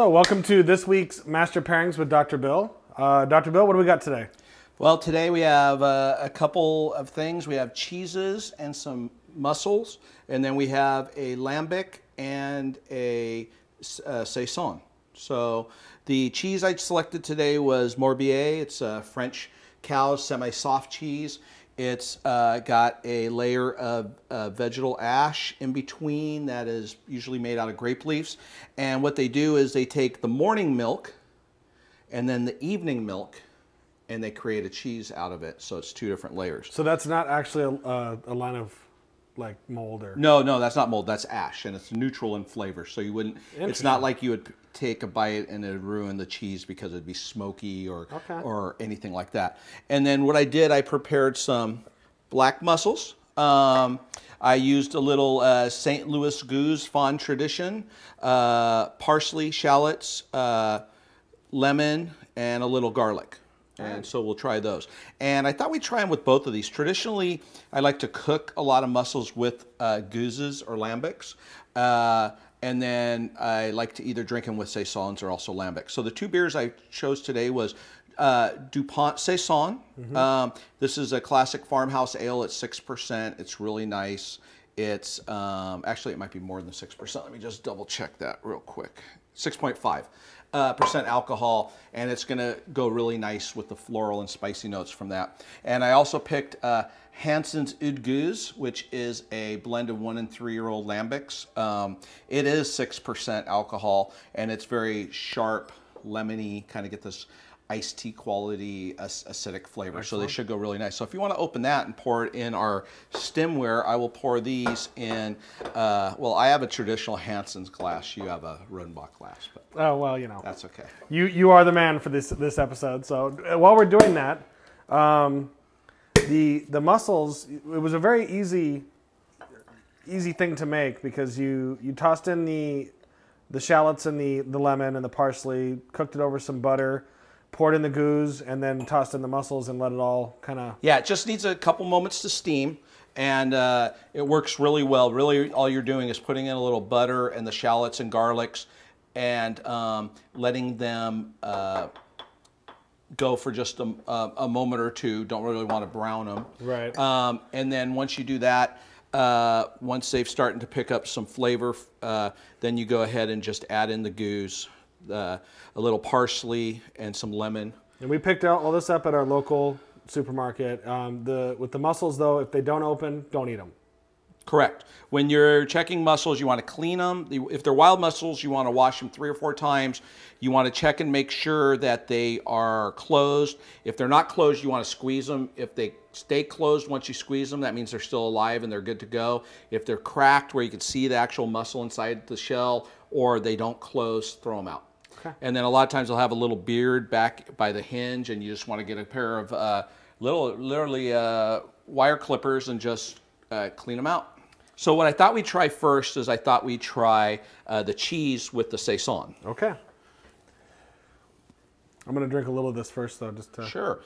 So, welcome to this week's Master Pairings with Dr. Bill. Uh, Dr. Bill, what do we got today? Well, today we have uh, a couple of things. We have cheeses and some mussels, and then we have a lambic and a uh, saison. So the cheese I selected today was Morbier. It's a French cow semi-soft cheese. It's uh, got a layer of uh, vegetal ash in between that is usually made out of grape leaves. And what they do is they take the morning milk and then the evening milk and they create a cheese out of it. So it's two different layers. So, that's not actually a, a, a line of like mold or. No, no, that's not mold. That's ash, and it's neutral in flavor. So you wouldn't. It's not like you would take a bite and it'd ruin the cheese because it'd be smoky or Okay. or anything like that. And then what I did, I prepared some black mussels. Um, I used a little uh, St. Louis Gueuze Fond Tradition, uh, parsley, shallots, uh, lemon, and a little garlic. And so we'll try those. And I thought we'd try them with both of these. Traditionally, I like to cook a lot of mussels with uh, gueuzes or lambics. Uh, and then I like to either drink them with saisons or also lambics. So the two beers I chose today was uh, DuPont Saison. Um, this is a classic farmhouse ale. It's 6%. It's really nice. It's um, actually, it might be more than 6%. Let me just double check that real quick. 6.5 uh, percent alcohol, and it's to go really nice with the floral and spicy notes from that. And I also picked uh, Hanssens Oude which is a blend of one and three year old lambics. Um, it is 6% alcohol, and it's very sharp, lemony, kind of get this iced tea quality acidic flavor. So they should go really nice. So if you want to open that and pour it in our stemware, I will pour these in. Uh, well, I have a traditional Hanssens glass. You have a Rodenbach glass, but Oh, well, you know. that's okay. You, you are the man for this, this episode. So, uh, while we're doing that, um, the, the mussels, it was a very easy easy thing to make because you, you tossed in the, the shallots and the, the lemon and the parsley, cooked it over some butter, poured in the gueuze, and then tossed in the mussels and let it all kind of Yeah, it just needs a couple moments to steam, and uh, it works really well. Really, all you're doing is putting in a little butter and the shallots and garlics, and um, letting them uh, go for just a, a, a moment or two. Don't really want to brown them. Right. Um, and then once you do that, uh, once they've starting to pick up some flavor, uh, then you go ahead and just add in the gueuze, uh, a little parsley, and some lemon. And we picked out all this up at our local supermarket. Um, the with the mussels though, if they don't open, don't eat them. Correct. When you're checking mussels, you want to clean them. If they're wild mussels, you want to wash them three or four times. You want to check and make sure that they are closed. If they're not closed, you want to squeeze them. If they stay closed once you squeeze them, that means they're still alive and they're good to go. If they're cracked where you can see the actual mussel inside the shell or they don't close, throw them out. Okay. And then a lot of times they'll have a little beard back by the hinge and you just want to get a pair of uh, little, literally uh, wire clippers and just uh, clean them out. So what I thought we'd try first is I thought we'd try uh, the cheese with the saison. Okay. I'm gonna drink a little of this first though, just to. Sure.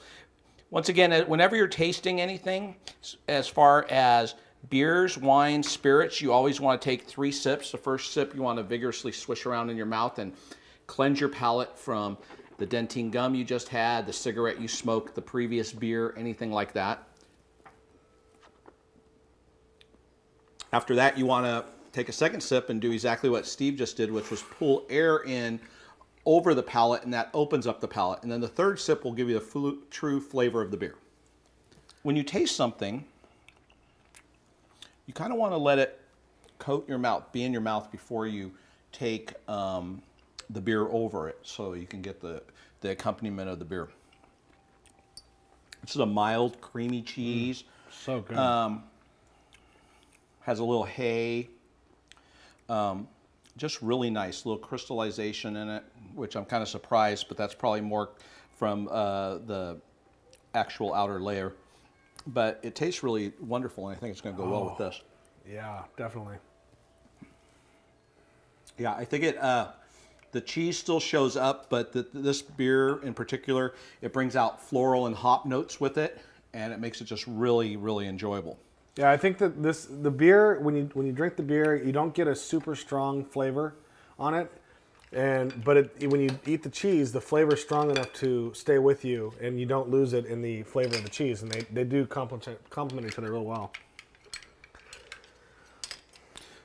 Once again, uh, whenever you're tasting anything, as far as beers, wines, spirits, you always want to take three sips. The first sip, you want to vigorously swish around in your mouth and cleanse your palate from the Dentyne gum you just had, the cigarette you smoked, the previous beer, anything like that. After that, you want to take a second sip and do exactly what Steve just did, which was pull air in over the palate, and that opens up the palate. And then the third sip will give you the true flavor of the beer. When you taste something, you kind of want to let it coat your mouth, be in your mouth before you take um, the beer over it, so you can get the the accompaniment of the beer. This is a mild, creamy cheese So good. Um, has a little hay. Um, just really nice, little crystallization in it, which I'm kind of surprised, but that's probably more from uh, the actual outer layer. But it tastes really wonderful, and I think it's going to go well with this. yeah, definitely. Yeah, I think it. Uh, the cheese still shows up, but the, this beer in particular, it brings out floral and hop notes with it, and it makes it just really, really enjoyable. Yeah, I think that this the beer when you when you drink the beer, you don't get a super strong flavor on it. and but it, when you eat the cheese, the flavor is strong enough to stay with you, and you don't lose it in the flavor of the cheese, and they, they do complement complement each other real well.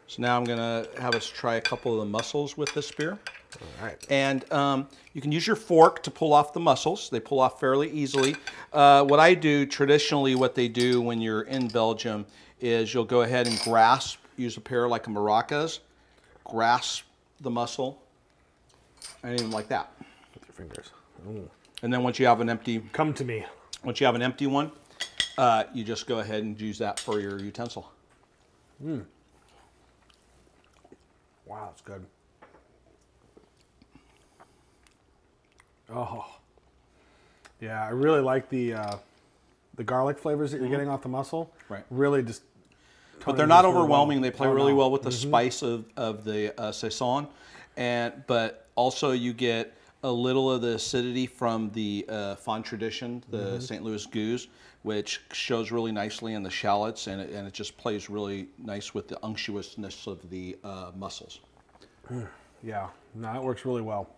So now I'm gonna have us try a couple of the mussels with this beer. All right. And um, you can use your fork to pull off the mussels. They pull off fairly easily. Uh, what I do traditionally, what they do when you're in Belgium is you'll go ahead and grasp, use a pair like a maracas, grasp the mussel, and even like that. With your fingers. And then once you have an empty, Come to me. once you have an empty one, uh, you just go ahead and use that for your utensil. Wow, it's good. Oh, yeah, I really like the uh, the garlic flavors that you're getting off the mussel. Right. Really just. but they're not overwhelming. They play Oh, really no. well with the spice of, of the uh, saison, and but also you get a little of the acidity from the uh, Fond Tradition, the St. Louis Gueuze, which shows really nicely in the shallots, and it, and it just plays really nice with the unctuousness of the uh, mussels. Yeah, no, it works really well.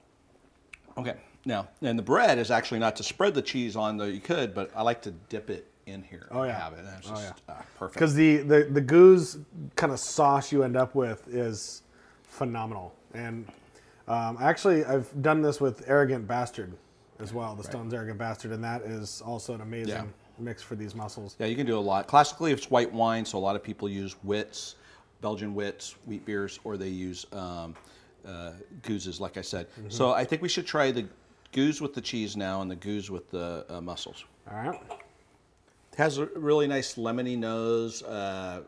Okay, now and the bread is actually not to spread the cheese on though you could, but I like to dip it in here. Oh, and yeah. have it. And it's Oh, just, uh, perfect. Because the, the, the gueuze kind of sauce you end up with is phenomenal. And um, actually, I've done this with Arrogant Bastard as well, the Stone's Arrogant Bastard, and that is also an amazing Yeah. mix for these mussels. Yeah, you can do a lot. Classically, it's white wine, so a lot of people use wits, Belgian wits, wheat beers, or they use um, uh, gueuzes, like I said. Mm-hmm. So I think we should try the gueuze with the cheese now and the gueuze with the uh, mussels. All right. It has a really nice lemony nose, uh,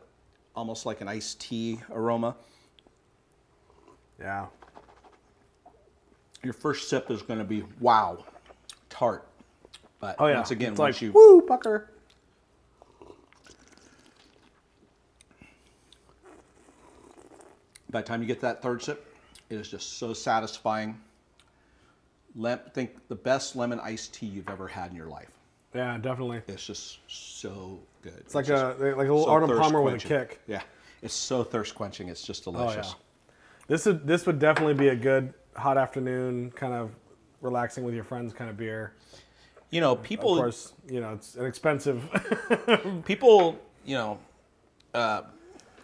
almost like an iced tea aroma. Yeah. Your first sip is going to be wow, tart. But Oh, yeah. once again, it's once like, you woo, pucker. By the time you get that third sip, it is just so satisfying. Lem- think the best lemon iced tea you've ever had in your life. Yeah, definitely. It's just so good. It's like a- like a little Arnold Palmer with a kick. Yeah, it's so thirst quenching. It's just delicious. Oh, yeah. This is this would definitely be a good hot afternoon kind of relaxing with your friends kind of beer. You know, people. Of course, you know it's an expensive. people you know uh,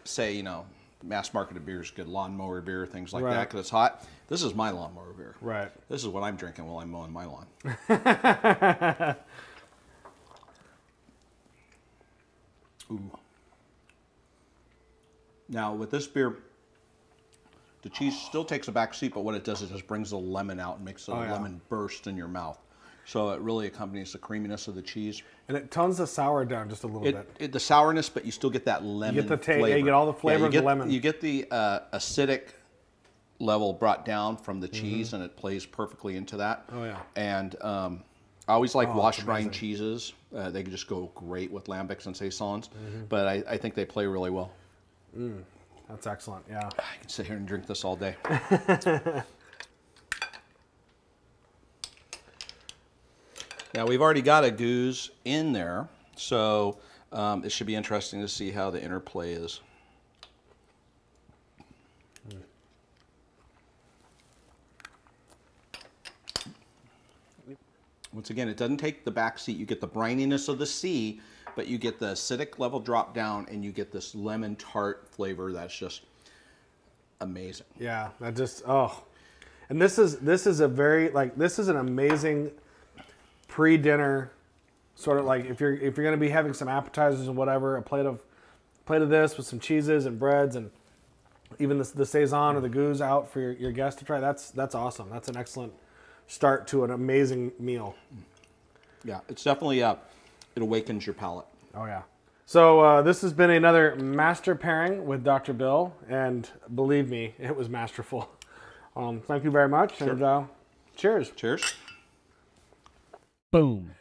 say you know mass marketed beers, good lawnmower beer things like that because it's hot. This is my lawnmower beer. right. This is what I'm drinking while I'm mowing my lawn. Ooh. Now with this beer, the cheese still takes a back seat, but what it does is just brings the lemon out and makes the Oh, yeah. lemon burst in your mouth. So it really accompanies the creaminess of the cheese. And it tones the sour down just a little It, bit. it, the sourness, but you still get that lemon. Get the ta- yeah, you get all the flavor you of the get- lemon. You get the uh, acidic level brought down from the cheese, and it plays perfectly into that. Mm-hmm. Oh, yeah. And um, I always like Oh, washed rind cheeses. Uh, they can just go great with lambics and saisons, Mm-hmm. but I, I think they play really well. That's excellent. Yeah. I can sit here and drink this all day. now we've already got a gueuze in there, so um, it should be interesting to see how the interplay is. Once again, it doesn't take the back seat. You get the brininess of the sea, but you get the acidic level drop down, and you get this lemon tart flavor that's just amazing. Yeah. That just oh. And this is this is a very like this is an amazing pre-dinner sort of like if you're if you're gonna be having some appetizers and whatever, a plate of plate of this with some cheeses and breads and even the, the saison or the gueuze out for your, your guests to try. That's that's awesome. That's an excellent start to an amazing meal. Yeah, it's definitely uh, it awakens your palate. Oh yeah. So uh, this has been another master pairing with Dr. Bill, and believe me, it was masterful. Um, thank you very much, and uh, cheers. Cheers. Boom.